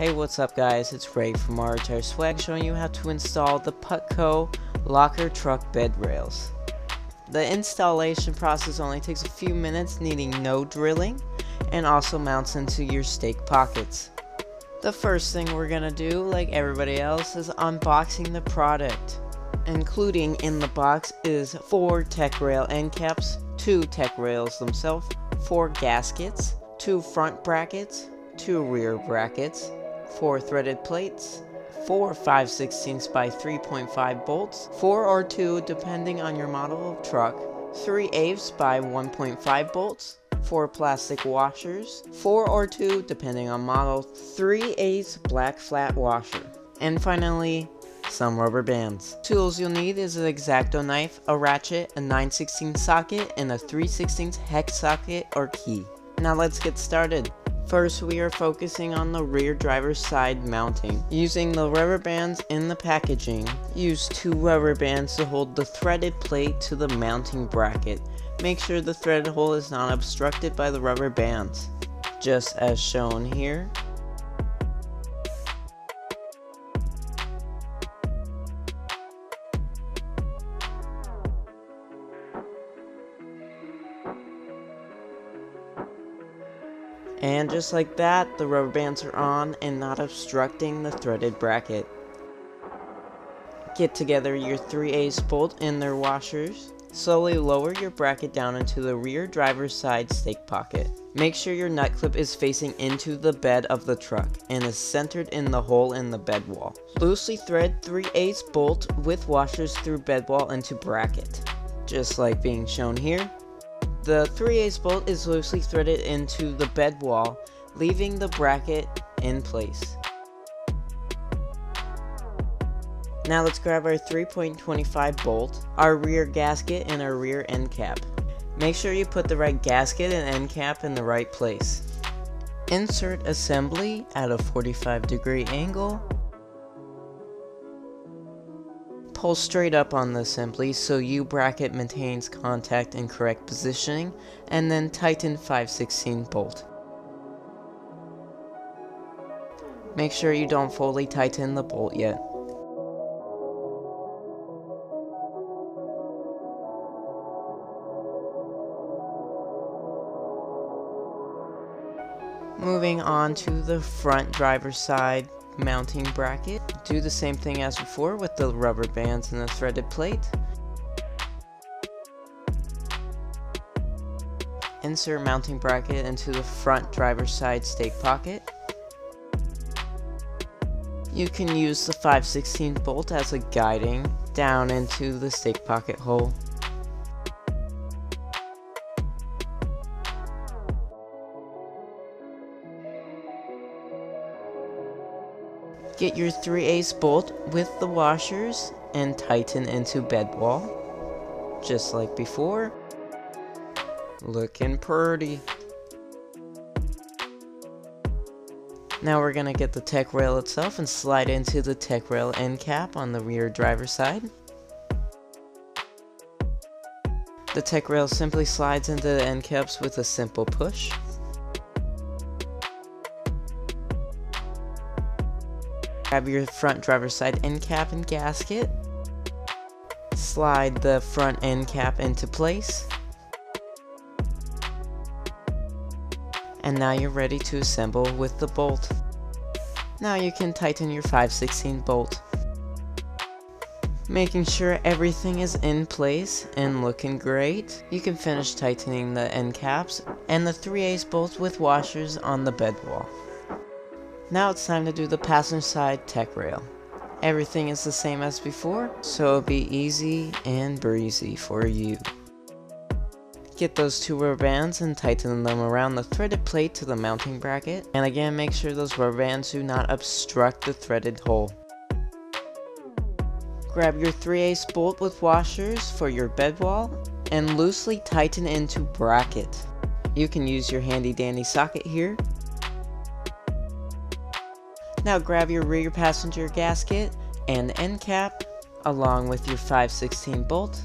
Hey what's up guys, it's Ray from RHR Swag showing you how to install the Putco locker truck bed rails. The installation process only takes a few minutes needing no drilling and also mounts into your stake pockets. The first thing we're gonna do, like everybody else, is unboxing the product. Including in the box is 4 tech rail end caps, 2 tech rails themselves, 4 gaskets, 2 front brackets, 2 rear brackets, 4 threaded plates, 4 5 16 by 3.5 bolts, 4 or 2 depending on your model of truck, 3 eighths by 1.5 bolts, 4 plastic washers, 4 or 2 depending on model, 3 eighths black flat washer, and finally some rubber bands. Tools you'll need is an X-Acto knife, a ratchet, a 9 16 socket, and a 3 16 hex socket or key. Now let's get started. First, we are focusing on the rear driver's side mounting. Using the rubber bands in the packaging, use two rubber bands to hold the threaded plate to the mounting bracket. Make sure the threaded hole is not obstructed by the rubber bands, just as shown here. And just like that, the rubber bands are on and not obstructing the threaded bracket. Get together your 3 ace bolt and their washers. Slowly lower your bracket down into the rear driver's side stake pocket. Make sure your nut clip is facing into the bed of the truck and is centered in the hole in the bed wall. Loosely thread 3 ace bolt with washers through bed wall into bracket, just like being shown here. The 3 ace bolt is loosely threaded into the bed wall, leaving the bracket in place. Now let's grab our 3.25 bolt, our rear gasket, and our rear end cap. Make sure you put the right gasket and end cap in the right place. Insert assembly at a 45 degree angle Pull straight up on the assembly so U bracket maintains contact and correct positioning, and then tighten 5 16 bolt. Make sure you don't fully tighten the bolt yet. Moving on to the front driver's side mounting bracket. Do the same thing as before with the rubber bands and the threaded plate. Insert mounting bracket into the front driver's side stake pocket. You can use the 5 16 bolt as a guiding down into the stake pocket hole. Get your 3 ace bolt with the washers and tighten into bed wall. Just like before. Looking pretty. Now we're gonna get the tech rail itself and slide into the tech rail end cap on the rear driver side. The tech rail simply slides into the end caps with a simple push. Grab your front driver's side end cap and gasket. Slide the front end cap into place. And now you're ready to assemble with the bolt. Now you can tighten your 5 16 bolt. Making sure everything is in place and looking great, you can finish tightening the end caps and the 3 ace bolts with washers on the bed wall. Now it's time to do the passenger side tech rail. Everything is the same as before, so it'll be easy and breezy for you. Get those two rubber bands and tighten them around the threaded plate to the mounting bracket, and again make sure those rubber bands do not obstruct the threaded hole. Grab your 3 ace bolt with washers for your bed wall, and loosely tighten into bracket. You can use your handy dandy socket here, now grab your rear passenger gasket and end cap along with your 516 bolt.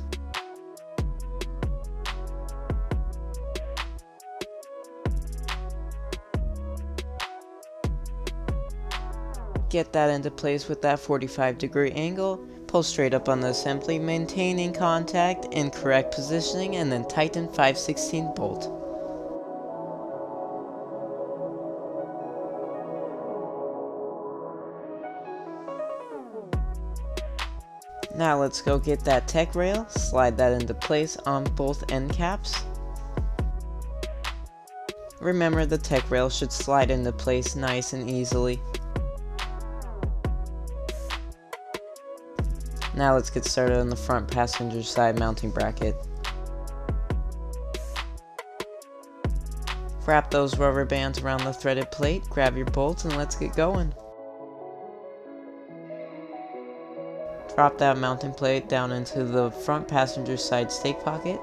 Get that into place with that 45 degree angle, pull straight up on the assembly, maintaining contact in correct positioning, and then tighten 5 16 bolt. Now let's go get that tech rail, slide that into place on both end caps. Remember the tech rail should slide into place nice and easily. Now let's get started on the front passenger side mounting bracket. Wrap those rubber bands around the threaded plate, grab your bolts, and let's get going. Drop that mounting plate down into the front passenger side stake pocket.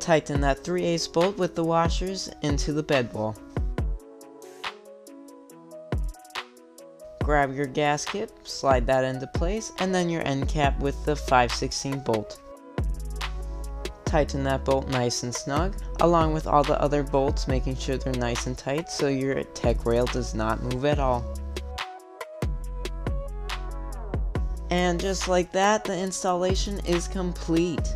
Tighten that 3 8 bolt with the washers into the bed wall. Grab your gasket, slide that into place, and then your end cap with the 5 16 bolt tighten that bolt nice and snug, along with all the other bolts making sure they're nice and tight so your tech rail does not move at all. And just like that, the installation is complete.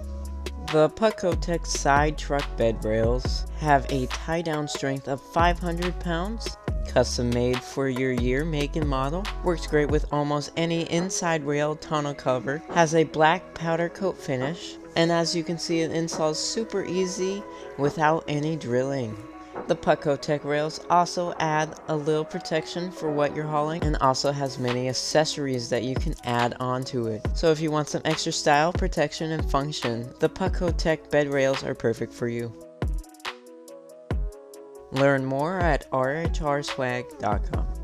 The Putco Tec side truck bed rails have a tie down strength of 500 pounds, custom made for your year, make, and model, works great with almost any inside rail tonneau cover, has a black powder coat finish, and as you can see it installs super easy without any drilling. The Putco Tec rails also add a little protection for what you're hauling and also has many accessories that you can add onto it. So if you want some extra style, protection, and function, the Putco Tec bed rails are perfect for you. Learn more at rhrswag.com.